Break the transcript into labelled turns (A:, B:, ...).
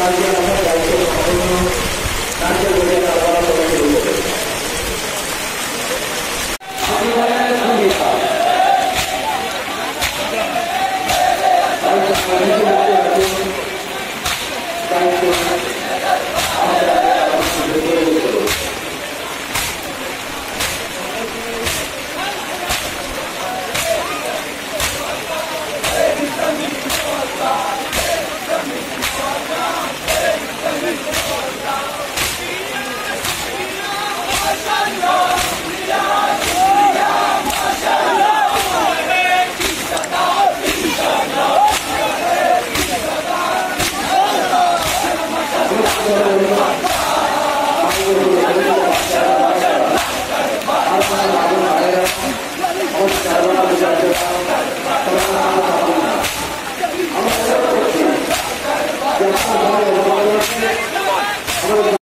A: রাজ্যের আমার দায়িত্ব সম্পূর্ণ Hallelujah.